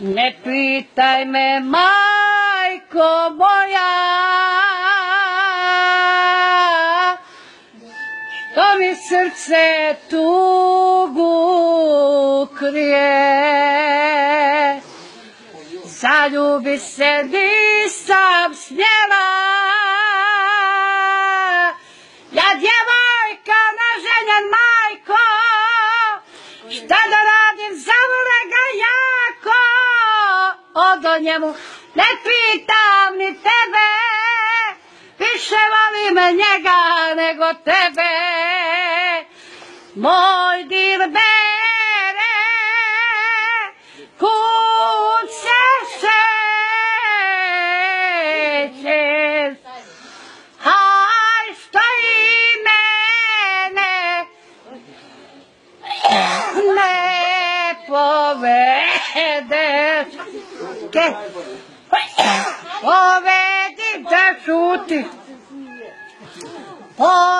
Ne pitaj me, majko moja, što mi srce tugu krije. Zaljubi se nisam od njemu. Ne pitam ni tebe, više volim njega nego tebe, moj dilbere, kud se šećeš, Aj, što i mene ne povedeš. che? Oh vedi tessuti. Oh